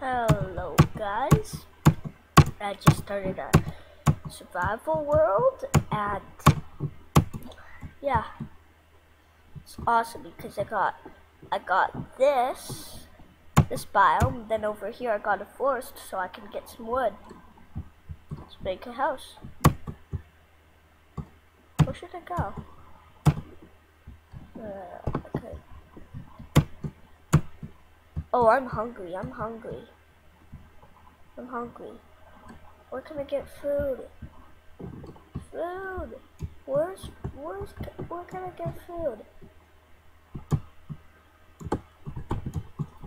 Hello guys, I just started a survival world and yeah, it's awesome because I got I got this this biome, then over here I got a forest so I can get some wood. Let's make a house. Where should I go? Uh, Oh, I'm hungry. I'm hungry. I'm hungry. Where can I get food? Food. Where's where's where can I get food?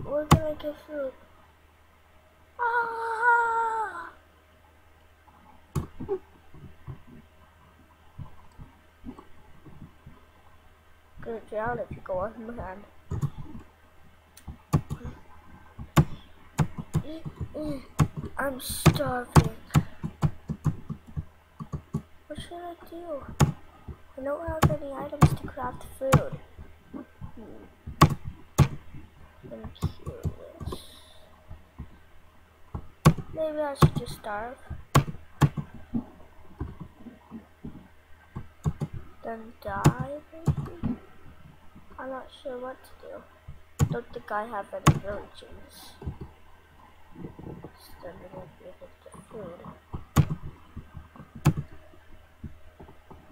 Where can I get food? Ah! Good job if you go on land. I'm starving. What should I do? I don't have any items to craft food. Hmm. I'm curious. Maybe I should just starve. Then die, maybe? I'm not sure what to do. Don't think I have any virgins we won't be able to get food.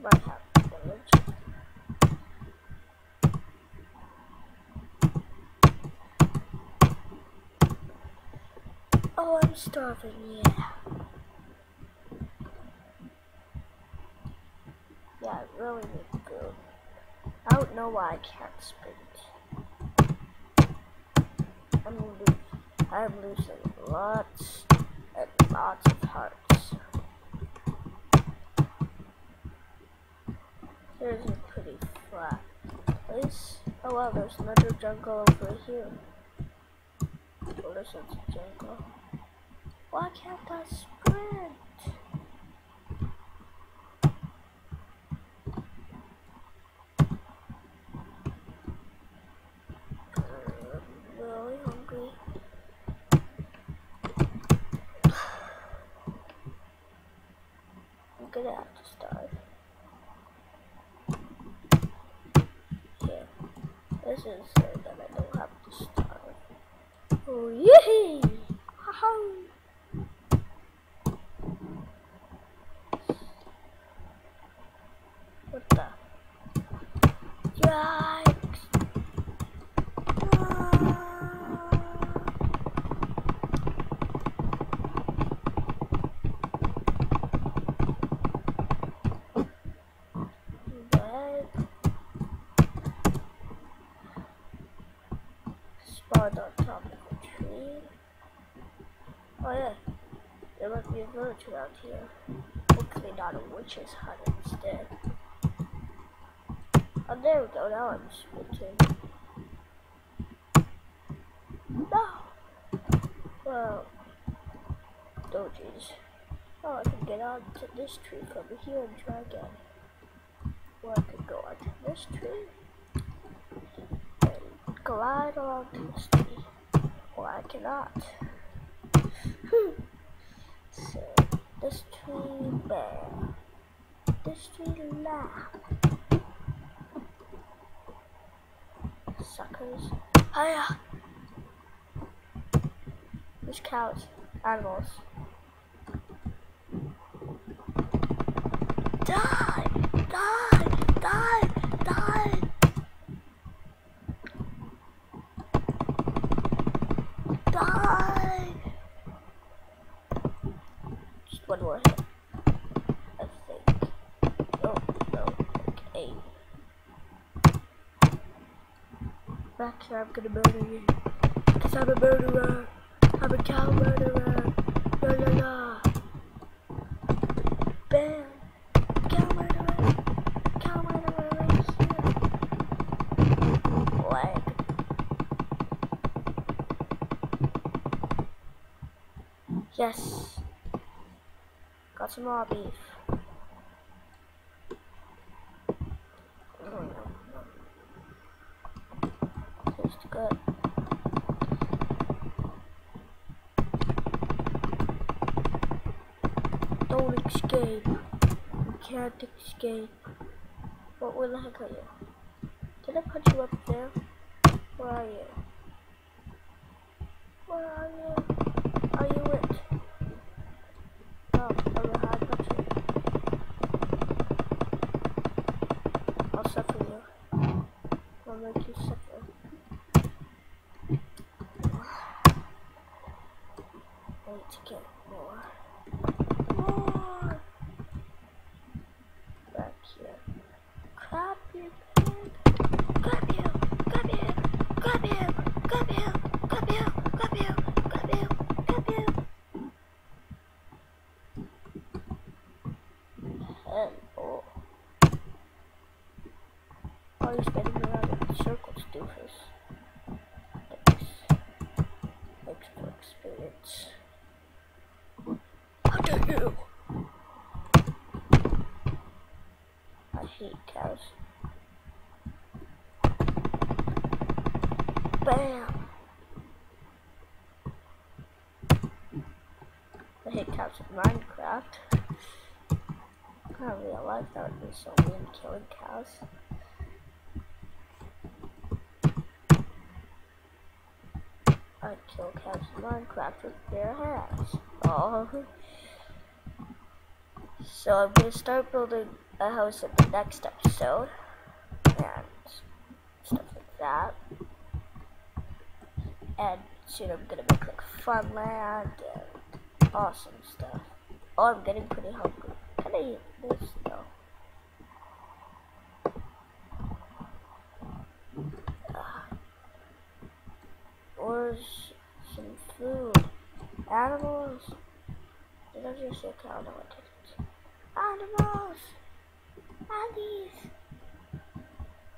Might have village. Oh, I'm starving, yeah. Yeah, I really need food. I don't know why I can't sprint. I'm. I'm losing lots and lots of hearts. Here's a pretty flat place. Oh wow, there's another jungle over here. What is this jungle? Why can't I sprint? gonna have to starve. Yeah, so that I don't have to starve. Oh yay! What the? Yeah. spawned on top of the tree. Oh yeah, there might be a village around here. Hopefully not a witch's hut instead. Oh, there we go, now I'm sprinting. No! Well, oh. Oh, I can get onto this tree from here and try again. Or I could go onto this tree and glide along to this tree, or I cannot. Hmm. So, this tree bear, this tree lamb, suckers, hiya. There's cows, animals. Die, die, die. Die! One. I think. Oh, no. Okay. Back here, I'm gonna murder you. Cause I'm a murderer. I'm a cow murderer. La la la. Bam. Cow murderer. Cow murderer right here. Leg. Yes. Got some raw beef. Good. Don't escape. You can't escape. What, where the heck are you? Did I put you up there? Where are you? Where are you? I'll suffer you. I'll make you suffer. I need to get more. More! Back here. Grab you, pig. Grab you, grab you, grab you, grab you, grab you, grab you, grab you, grab you. Hello. Are you spinning around in circles, doofus? Thanks. Thanks for experience. How dare you? I hate cows. Bam! I hate cows in Minecraft. I don't realize that would be so mean killing cows. I kill cows in Minecraft with bare hands. Oh. So I'm gonna start building a house in the next episode. And stuff like that. And soon I'm gonna make like fun land and awesome stuff. Oh, I'm getting pretty hungry. Can I eat this though? Ah. Where's some food? Animals? Did I just say? No, didn't. Animals! Andies!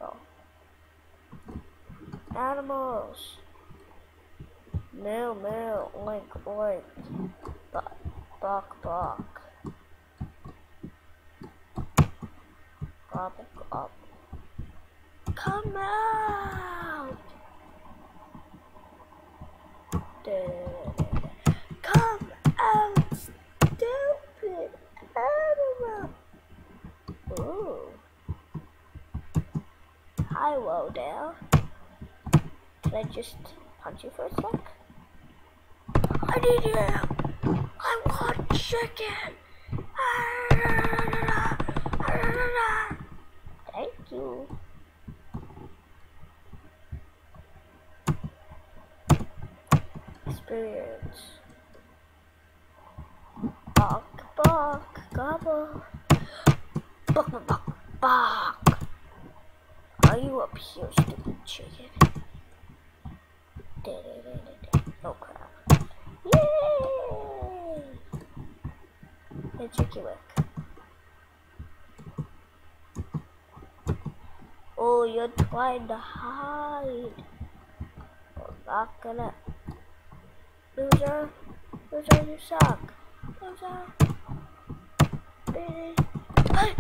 Oh. Animals! Moo moo, oink oink. Buck, buck, buck. Gobble, gobble. Come out! Come out, stupid animal! Ooh. Hi, Wodale. Can I just punch you for a sec? I need you! I want chicken! Thank you. Experience. Bark, bark, gobble. Bark, bark, bark. Are you up here, stupid chicken? Oh crap. Yay! Hey, Chicky Wick. Oh, you're trying to hide. I'm not gonna. Loser. Loser, you suck. Loser. Really? Hey!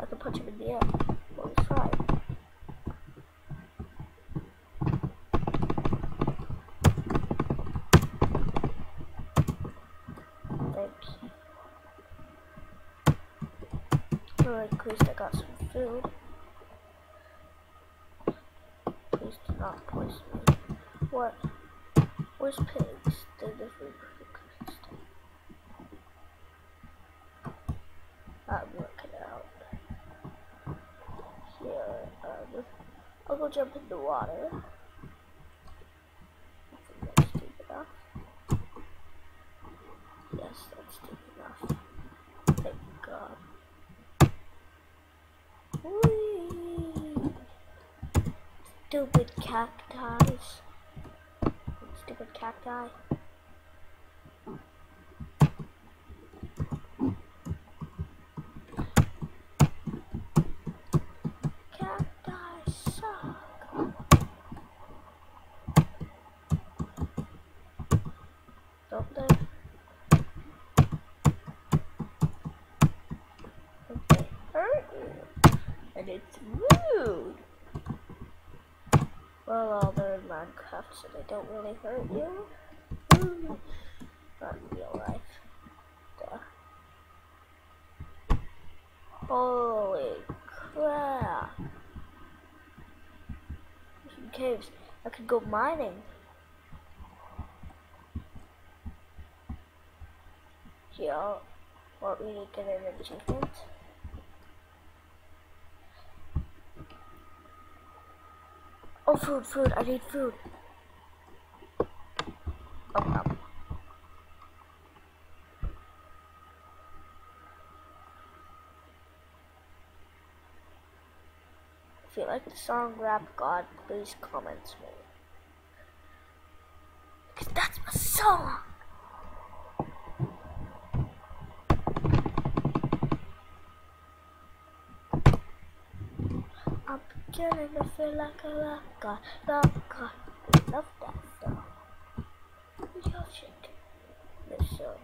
I can punch him in the air. Well, let's try. Thanks. Alright, at least I got some food. Please do not poison me. What? Where's pigs? They're the food consistent. I'm working out. Here, um, I'll go jump in the water. Yes, that's deep enough. Thank God. Whee! Stupid cacti. Stupid cacti. Cacti suck. Don't they? Don't they hurt you? And it's rude. Well, all they're in Minecraft, so they don't really hurt you. Not in real life. Duh. Holy crap. Some caves. I could go mining. Yeah. What we need to get an achievement. Oh, food, food. I need food. Oh. If you like the song Rap God, please comment me. Because that's my song! I'm beginning to feel like a rock god, rock god. We love that song. We love it. This song.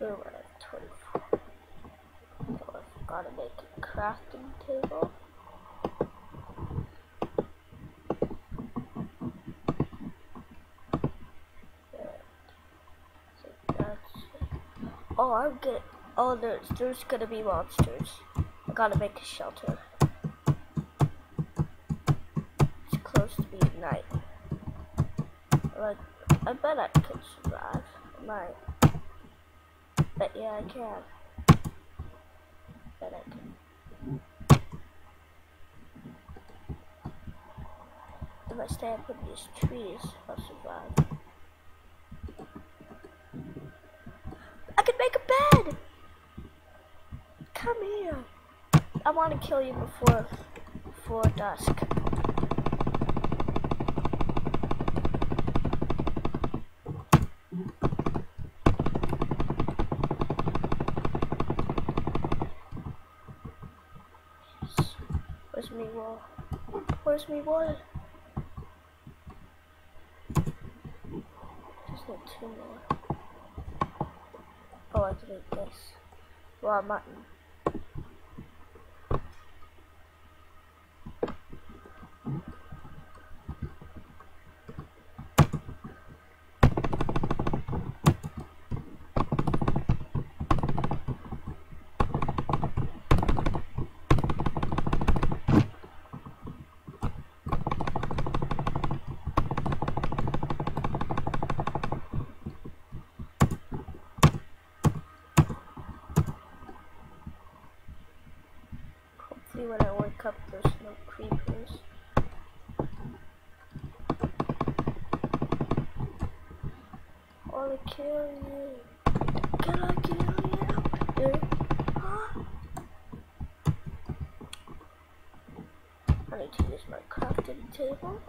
We're at 24. So I've got to make a crafting table. So that's Oh, I'm get. Oh, there's there's gonna be monsters. I gotta make a shelter. It's close to being night. Like, I bet I could survive. I might. But yeah, I can. Bet I can. If I stay up in these trees, I'll survive. I can make a bed! Come here. I want to kill you before, before dusk. Where's me wall? Where's me wall? Just need two more. I make this. Raw mutton. Hopefully when I wake up there's no creepers. I wanna kill you. Can I kill you? Huh? I need to use my crafting table.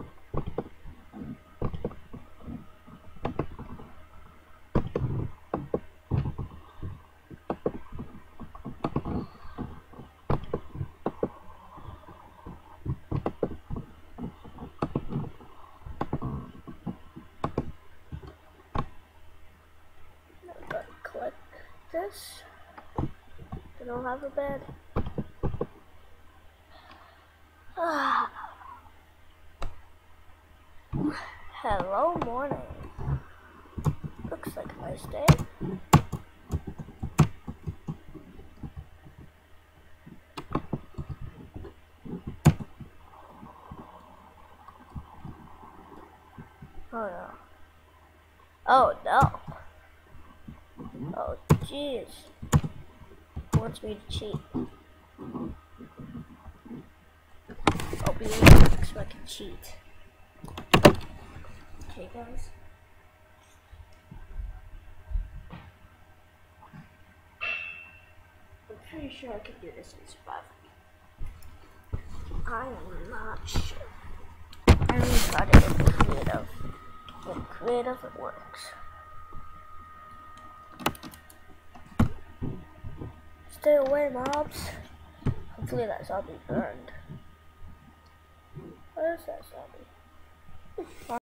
I gotta collect this. I don't have a bed. Hello, morning. Looks like a nice day. Oh no. Oh no. Oh, jeez. Wants me to cheat. I'll be able so I can cheat. Okay, guys. I'm pretty sure I can do this in survival. I am not sure. I really tried it in creative. In creative, it works. Stay away, mobs. Hopefully that zombie burned. Where is that zombie?